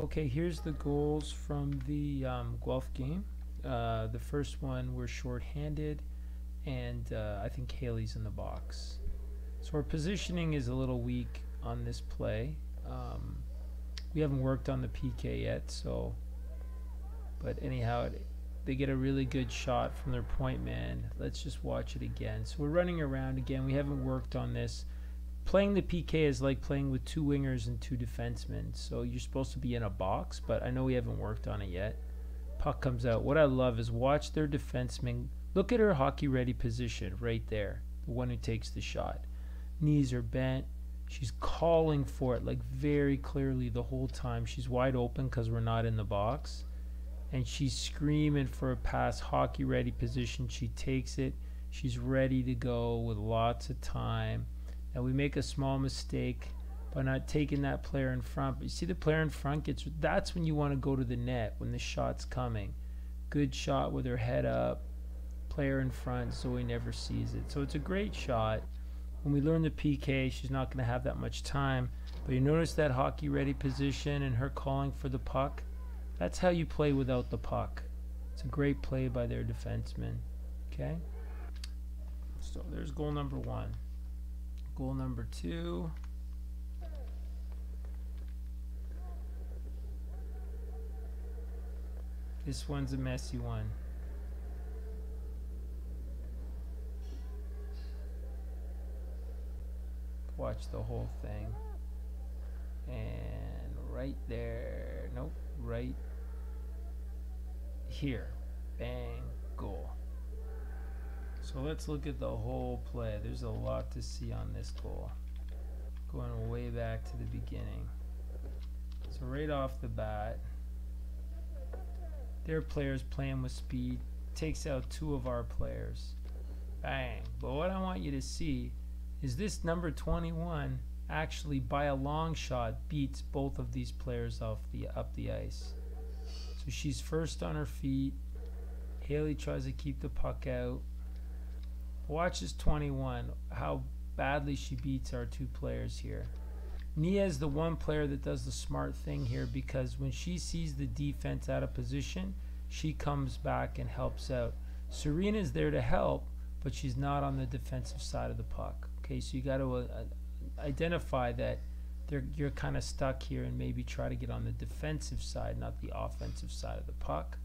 Okay, here's the goals from the um, Guelph game. Uh, the first one we're short-handed, and uh, I think Haley's in the box. So our positioning is a little weak on this play. Um, we haven't worked on the PK yet, so. But anyhow, it, they get a really good shot from their point man. Let's just watch it again. So we're running around again. We haven't worked on this. Playing the PK is like playing with two wingers and two defensemen. So you're supposed to be in a box, but I know we haven't worked on it yet. Puck comes out. What I love is watch their defenseman. Look at her hockey ready position right there, the one who takes the shot. Knees are bent. She's calling for it like very clearly the whole time. She's wide open because we're not in the box and she's screaming for a pass, hockey ready position. She takes it. She's ready to go with lots of time. And we make a small mistake by not taking that player in front. But you see the player in front gets that's when you want to go to the net when the shot's coming. Good shot with her head up. Player in front, Zoe never sees it. So it's a great shot. When we learn the PK, she's not going to have that much time. But you notice that hockey ready position and her calling for the puck that's how you play without the puck. It's a great play by their defenseman. Okay? So there's goal number one. Goal number two. This one's a messy one. Watch the whole thing. And right there. Nope, right here. Bang, goal. So let's look at the whole play. There's a lot to see on this goal. Going way back to the beginning. So right off the bat, their players playing with speed takes out two of our players. Bang. But what I want you to see is this number 21 actually by a long shot beats both of these players off the up the ice. So she's first on her feet. Haley tries to keep the puck out. Watch this 21, how badly she beats our two players here. Nia is the one player that does the smart thing here because when she sees the defense out of position, she comes back and helps out. Serena is there to help, but she's not on the defensive side of the puck. Okay, so you got to uh, identify that you're kind of stuck here and maybe try to get on the defensive side, not the offensive side of the puck.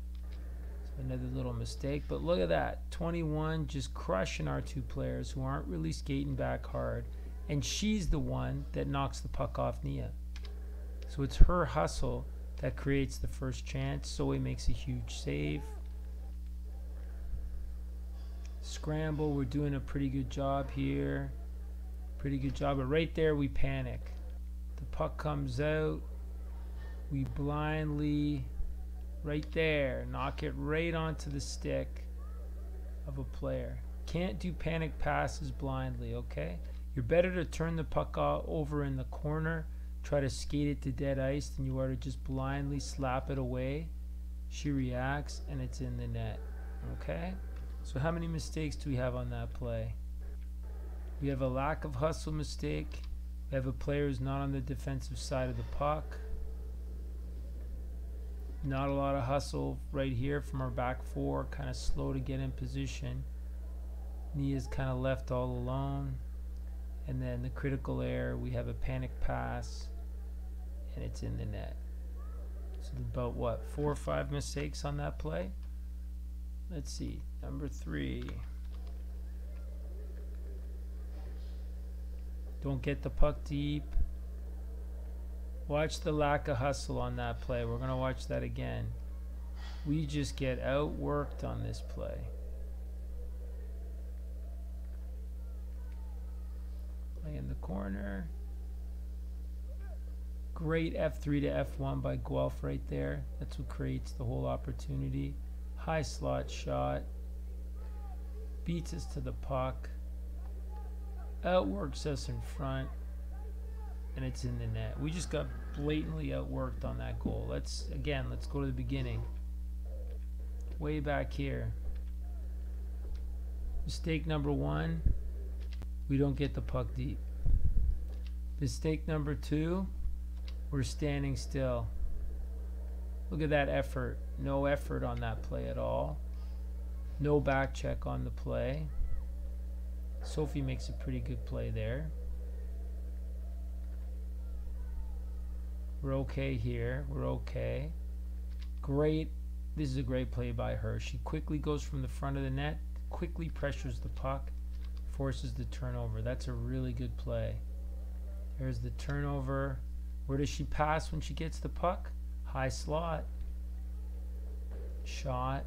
Another little mistake. But look at that. 21 just crushing our two players who aren't really skating back hard. And she's the one that knocks the puck off Nia. So it's her hustle that creates the first chance. Zoe makes a huge save. Scramble, we're doing a pretty good job here. Pretty good job. But right there, we panic. The puck comes out. We blindly, right there, knock it right onto the stick of a player. Can't do panic passes blindly, okay? You're better to turn the puck over in the corner, try to skate it to dead ice, than you are to just blindly slap it away. She reacts, and it's in the net, okay? So, how many mistakes do we have on that play? We have a lack of hustle mistake. We have a player who's not on the defensive side of the puck. Not a lot of hustle right here from our back four. Kind of slow to get in position. Nia's kind of left all alone. And then the critical error, we have a panic pass, and it's in the net. So about what, four or five mistakes on that play? Let's see. Number three. Don't get the puck deep. Watch the lack of hustle on that play. We're going to watch that again. We just get outworked on this play. Play in the corner. Great F3 to F1 by Guelph right there. That's what creates the whole opportunity. High slot shot. Beats us to the puck outworks us in front, and it's in the net. We just got blatantly outworked on that goal. Let's again, let's go to the beginning. Way back here. Mistake number one, we don't get the puck deep. Mistake number two, we're standing still. Look at that effort. No effort on that play at all. No back check on the play. Sophie makes a pretty good play there. We're okay here. We're okay. Great. This is a great play by her. She quickly goes from the front of the net, quickly pressures the puck, forces the turnover. That's a really good play. There's the turnover. Where does she pass when she gets the puck? High slot. Shot.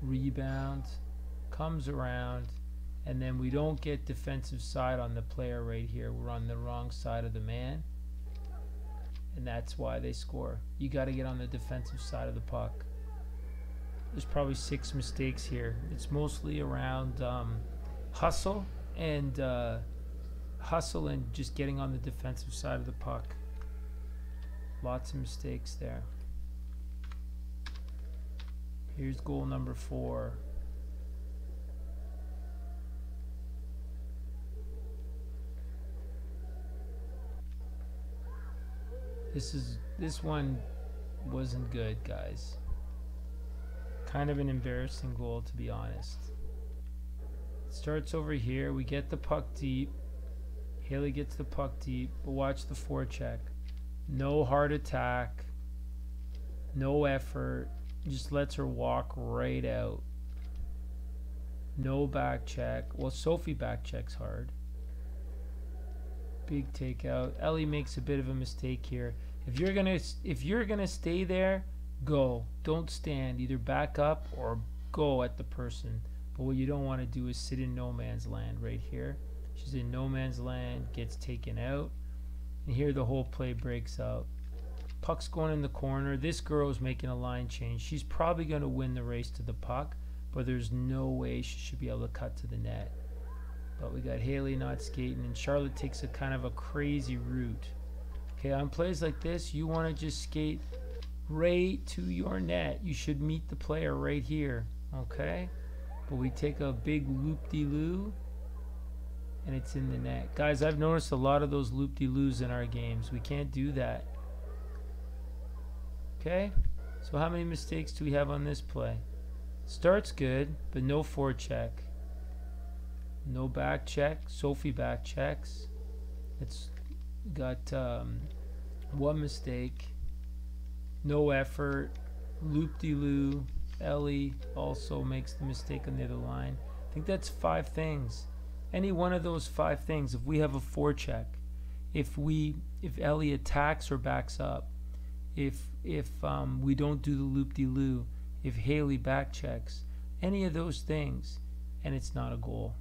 Rebound. Comes around. And then we don't get defensive side on the player right here. We're on the wrong side of the man. And that's why they score. You got to get on the defensive side of the puck. There's probably six mistakes here. It's mostly around um, hustle and uh, hustle and just getting on the defensive side of the puck. Lots of mistakes there. Here's goal number four. This is this one wasn't good, guys. Kind of an embarrassing goal to be honest. Starts over here. We get the puck deep. Haley gets the puck deep, but watch the forecheck. No hard attack. No effort. Just lets her walk right out. No back check. Well, Sophie back checks hard. Big takeout. Ellie makes a bit of a mistake here. If you're gonna if you're gonna stay there, go. Don't stand. Either back up or go at the person. But what you don't want to do is sit in no man's land right here. She's in no man's land, gets taken out. And here the whole play breaks out. Puck's going in the corner. This girl's making a line change. She's probably going to win the race to the puck, but there's no way she should be able to cut to the net. But we got Haley not skating, and Charlotte takes a kind of a crazy route. Okay, on plays like this, you want to just skate right to your net. You should meet the player right here. Okay? But we take a big loop-de-loo and it's in the net. Guys, I've noticed a lot of those loop-de-loos in our games. We can't do that. Okay? So how many mistakes do we have on this play? Starts good, but no forecheck. No back check. Sophie back checks. It's got um, one mistake. No effort. Loop-de-loo. Ellie also makes the mistake on the other line. I think that's five things any one of those five things, if we have a four forecheck, if we if Ellie attacks or backs up, if if um, we don't do the loop de loo, if Haley back checks, any of those things, and it's not a goal.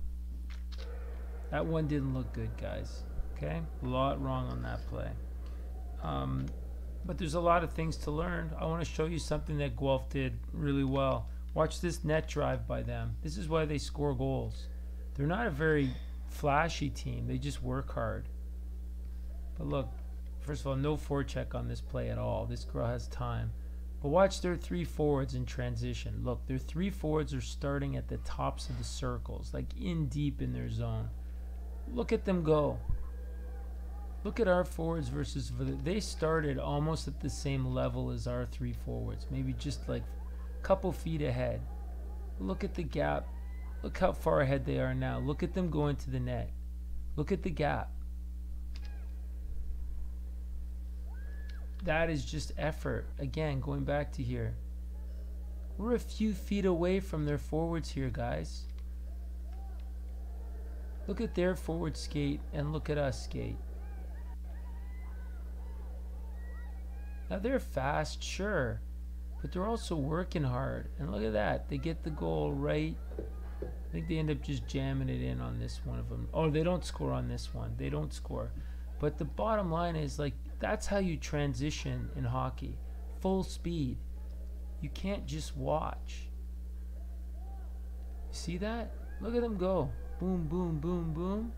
That one didn't look good, guys. Okay, a lot wrong on that play. Um, but there's a lot of things to learn. I want to show you something that Guelph did really well. Watch this net drive by them. This is why they score goals. They're not a very flashy team. They just work hard. But look, first of all, no forecheck on this play at all. This girl has time. But watch their three forwards in transition. Look, their three forwards are starting at the tops of the circles, like in deep in their zone. Look at them go. Look at our forwards versus they started almost at the same level as our three forwards, maybe just like a couple feet ahead. Look at the gap Look how far ahead they are now. Look at them going to the net. Look at the gap. That is just effort. Again, going back to here. We're a few feet away from their forwards here, guys. Look at their forward skate and look at us skate. Now they're fast, sure, but they're also working hard. And look at that. They get the goal right I think they end up just jamming it in on this one of them. Oh, they don't score on this one. They don't score. But the bottom line is like that's how you transition in hockey. Full speed. You can't just watch. You see that? Look at them go. Boom, boom, boom, boom.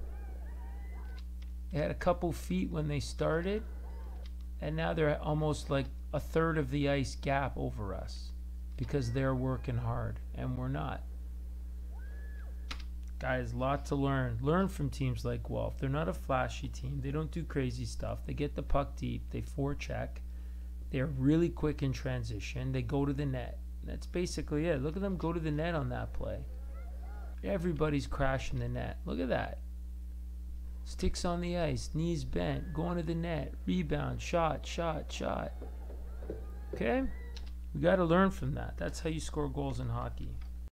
They had a couple feet when they started, and now they're almost like a third of the ice gap over us because they're working hard and we're not. Guys, lot to learn. Learn from teams like Guelph. They're not a flashy team. They don't do crazy stuff. They get the puck deep. They forecheck. They're really quick in transition. They go to the net. That's basically it. Look at them go to the net on that play. Everybody's crashing the net. Look at that. Sticks on the ice, knees bent, going to the net, rebound, shot, shot, shot. Okay? We got to learn from that. That's how you score goals in hockey.